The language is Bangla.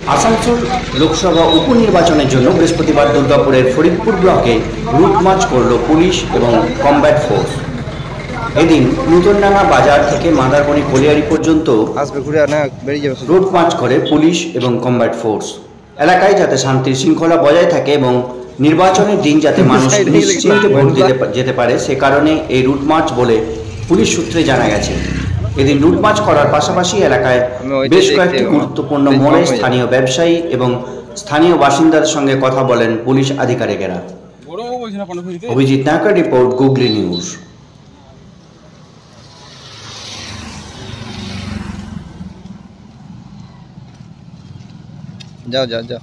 আসানসোল লোকসভা উপনির্বাচনের জন্য বৃহস্পতিবার দুর্গাপুরের ফরিদপুর ব্লকে রুট মার্চ করল পুলিশ এবং কমব্যাট ফোর্স। এদিন নূতনডাঙ্গা বাজার থেকে মাদারবনি কলিয়ারি পর্যন্ত আসবে ঘুরে না বেরিয়ে যাবে। রুট মার্চ করে পুলিশ এবং কমব্যাট ফোর্স। এলাকায় যাতে শান্তির শৃঙ্খলা বজায় থাকে এবং নির্বাচনের দিন যাতে মানুষ নিশ্চিন্তে ভোট দিতে যেতে পারে সে কারণে এই রুট মার্চ বলে পুলিশ সূত্রে জানা গেছে। এদিন রুট মার্চ করার পাশাপাশি এলাকায় বেশ কয়েকটি গুরুত্বপূর্ণ যাবে। স্থানীয় ব্যবসায়ী এবং স্থানীয় বাসিন্দাদের সঙ্গে কথা বলেন police আধিকারিকেরা Abhijit Nakar report Googly News যাও যাও যাও